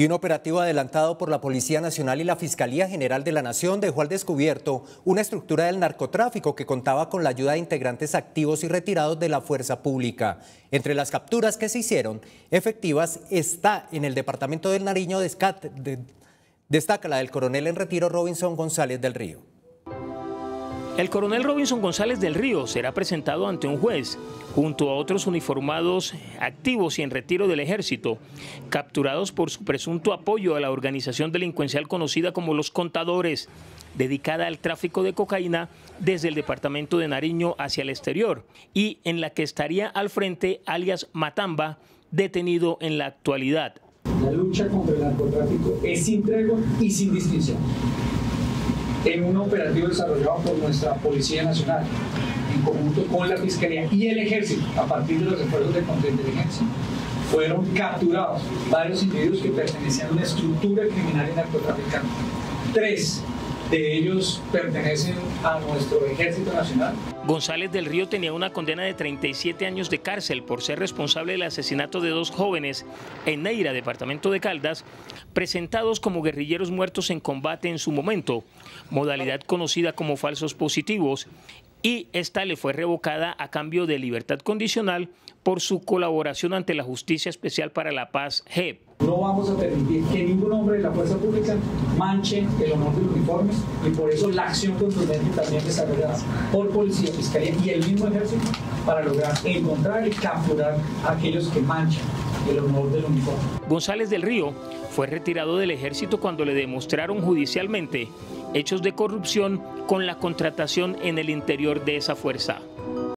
Y un operativo adelantado por la Policía Nacional y la Fiscalía General de la Nación dejó al descubierto una estructura del narcotráfico que contaba con la ayuda de integrantes activos y retirados de la fuerza pública. Entre las capturas que se hicieron efectivas está en el departamento del Nariño, destaca la del coronel en retiro Robinson González del Río. El coronel Robinson González del Río será presentado ante un juez, junto a otros uniformados activos y en retiro del ejército, capturados por su presunto apoyo a la organización delincuencial conocida como Los Contadores, dedicada al tráfico de cocaína desde el departamento de Nariño hacia el exterior, y en la que estaría al frente alias Matamba, detenido en la actualidad. La lucha contra el narcotráfico es sin tregua y sin distinción en un operativo desarrollado por nuestra Policía Nacional, en conjunto con la Fiscalía y el Ejército, a partir de los esfuerzos de contrainteligencia, fueron capturados varios individuos que pertenecían a una estructura criminal y narcotraficante. Tres de ellos pertenecen a nuestro Ejército Nacional. González del Río tenía una condena de 37 años de cárcel por ser responsable del asesinato de dos jóvenes en Neira, departamento de Caldas, presentados como guerrilleros muertos en combate en su momento, modalidad conocida como falsos positivos, y esta le fue revocada a cambio de libertad condicional por su colaboración ante la Justicia Especial para la Paz, JEP. No vamos a permitir que ningún hombre de la fuerza pública manche el honor de los uniformes y por eso la acción contundente también desarrollada por Policía, Fiscalía y el mismo Ejército para lograr encontrar y capturar a aquellos que manchan el honor del uniforme. González del Río fue retirado del ejército cuando le demostraron judicialmente hechos de corrupción con la contratación en el interior de esa fuerza.